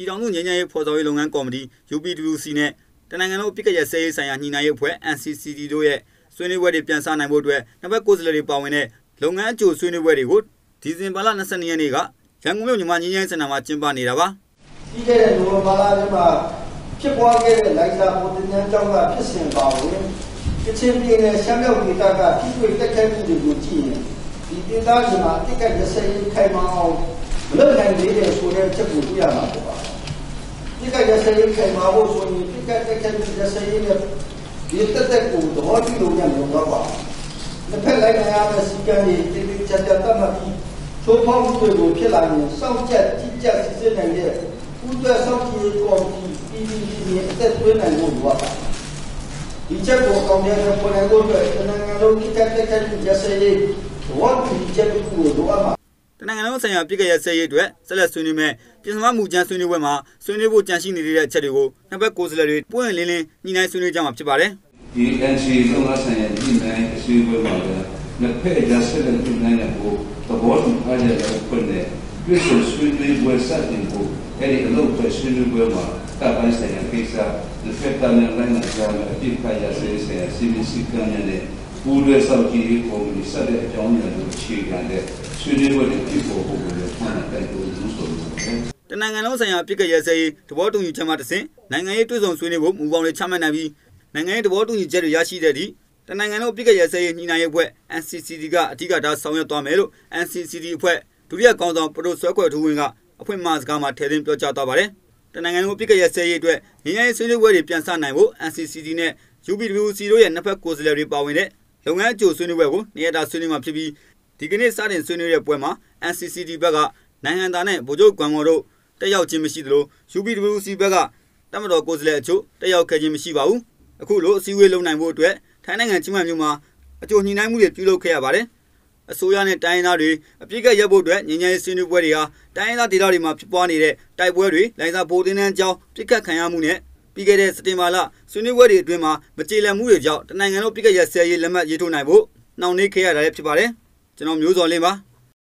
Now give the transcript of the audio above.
ပြည်ထောင်စုငြိမ်းချမ်းရေးဖော်ဆောင်ရေးလုပ်ငန်းကော်မတီ UPWC နဲ့တနိုင်ငံလုံးပြည်ကရစဲရေးဆိုင်ရာညှိနှိုင်းရေးအဖွဲ့ NCCD တို့ရဲ့ဆွေးနွေးပွဲတွေပြန်ဆနိုင်ဖို့အတွက်နှစ်ဘက်ကိုယ်စားလှယ်တွေပါဝင်တဲ့လုပ်ငန်းအကျိုးဆွေးနွေးပွဲတွေကိုဒီဇင်ဘာလ22ရက်နေ့ကရန်ကုန်မြို့မြန်မာငြိမ်းချမ်းရေးစင်တာမှာကျင်းပနေတာပါပြီးခဲ့တဲ့နိုဝင်ဘာလထဲမှာဖြစ်ပွားခဲ့တဲ့လိုက်စာပေါ်တင်ញ្ញကျောင်းကဖြစ်စဉ်ပါဝင်ကချင်ပြည်နယ်ရှမ်းမြောက်ဒေသကပြည်တွင်းတက်ခိုက်မှုတွေကိုကြည့်ရင်ဒီဒေသတွေမှာအတိတ်ကရစရေးခိုင်မာအောင်မလုပ်နိုင်သေးတဲ့ဆိုတဲ့ချက်ကိုတွေ့ရမှာဖြစ်ပါတယ်။ ဒီကရစရေးခိုင်မာဖို့ဆိုရင်ဒီကတက်ခိုက်မှုရစရေးနဲ့ဒီတက်တက်ကိုသဘောတူလို့ရမှာတော့ပါ။တစ်ဖက်လိုက်နေရမယ့်စီကံတွေတိတိကျကျသတ်မှတ်ပြီးချိုးဖောက်မှုတွေကိုဖြစ်လာရင်စောင့်ကြက်ကြည့်ကြစစ်စစ်နိုင်တဲ့ဥပဒေစောင့်ကြည့်ကော်မတီပြည်ပြည်ပြည်အသက်သွင်းနိုင်ဖို့လိုပါပါဒီချက်ကိုကောင်းတဲ့ပေါ်နေဖို့အတွက်တနင်္ဂနွေလုံးကိစ္စတက်တဲ့ရစရေးဝတ်ဒီချက်ကိုလိုအပ်ပါ တနိုင်ငံလုံးဆိုင်ရာပြည်ကရစဲရေးအတွက်ဆက်လက်ဆွေးနွေးမဲ့ပြည်စမမှုကျန်းဆွေးနွေးပွဲမှာဆွေးနွေးဖို့ကြံရှိနေတဲ့အချက်တွေကိုနှစ်ဘက်ကိုယ်စားလှယ်တွေပွင့်လင်းလင်းညှိနှိုင်းဆွေးနွေးကြမှာဖြစ်ပါတယ်။ဒီ NC လုံးဝဆိုင်ရာဒီနိုင်အစည်းအဝေးမှာလည်းနှစ်ဖက်အကြဆက်တဲ့ဒီနိုင်ကိုသဘောတူထားကြတဲ့ဖွင့်တဲ့ပြည်သူဆွေးနွေးပွဲစတင်ဖို့အဲ့ဒီအလုပ်ပဲဆွေးနွေးပွဲမှာတပ်ပိုင်းဆိုင်ရာကိစ္စတစ်ဖက်ကလည်းလိုက်နာကြမယ်အပြစ်ခရဆေးဆိုင်ရာစီမီစီကံနဲ့ ပူးရဲစောက်ကြည့်ရေးပုံစံဆက်တဲ့အကြောင်းအရာတွေအခြေခံတဲ့ဆွေးနွေးပွဲတွေဖြစ်ပေါ်ဖို့လည်းမှန်တယ်လို့သူဆိုလို့တယ်တနိုင်ငံလုံးဆိုင်ရာပြည်ကရဲစဲရေးသဘောတူညီချက်မှတစ်ဆင့်နိုင်ငံရေးတွဲဆောင်ဆွေးနွေးဖို့မူပေါင်းတွေချမှတ်နိုင်ပြီးနိုင်ငံရေးသဘောတူညီချက်တွေရရှိတဲ့ဒီတနိုင်ငံလုံးပြည်ကရဲစဲရေးညှိနှိုင်းရေးအဖွဲ့ NCCD ကအထူးကဒါဆောင်ရွက်သွားမယ်လို့ NCCD အဖွဲ့ဒုတိယကောင်ဆောင်ပရိုဆွဲခွဲထူးဝင်ကအဖွင့်မှစကားမှာထည့်သွင်းပြောကြားသွားပါတယ်တနိုင်ငံလုံးပြည်ကရဲစဲရေးအတွက်ငင်းရဲဆွေးနွေးပွဲတွေပြန်ဆနိုင်ဖို့ NCCD နဲ့ UPWC တို့ရဲ့နှစ်ဖက်ကိုယ်စားလှယ်တွေပါဝင်တဲ့ လုပ်ငန်းအကျိုးဆွေးနွေးပွဲကိုနေရာတာဆွေးနွေးမှာဖြစ်ပြီးဒီကနေ့စတင်ဆွေးနွေးတဲ့ပွဲမှာ NCCD ဘက်ကနိုင်ငံသားနဲ့ဗိုလ်ချုပ်ကွမ်မော်တို့တက်ရောက်ခြင်းမရှိသလို UPWC ဘက်ကတမတော်ကိုယ်စားလှယ်အချို့တက်ရောက်ခဲ့ခြင်းမရှိပါဘူးအခုလိုအစည်းအဝေးလုပ်နိုင်ဖို့အတွက်ထိုင်းနိုင်ငံချင်းမှမျိုးမှာအကျိုးညှိနှိုင်းမှုတွေပြုလုပ်ခဲ့ရပါတယ်အစိုးရနဲ့တိုင်းရင်းသားတွေအပြစ်ကရက်ဖို့အတွက်ငြိမ်းချမ်းရေးဆွေးနွေးပွဲတွေဟာတိုင်းရင်းသားဒေသတွေမှာဖြစ်ပွားနေတဲ့တိုက်ပွဲတွေလိုင်စာပိုတင်းတန်းကြောင်းပြစ်ခတ်ခံရမှုနဲ့ ပြီးခဲ့တဲ့စက်တင်ဘာလဆွေးနွေးပွဲတွေအတွင်းမှာမကြေလည်မှုတွေကြောင့်တနိုင်ငံလုံးပြစ်ခတ်ရက်ဆဲရေးလက်မှတ်ရေးထိုးနိုင်ဖို့နှောင့်နှေးခဲ့ရတာလည်းဖြစ်ပါတယ်ကျွန်တော်မျိုးစော်လင်းပါ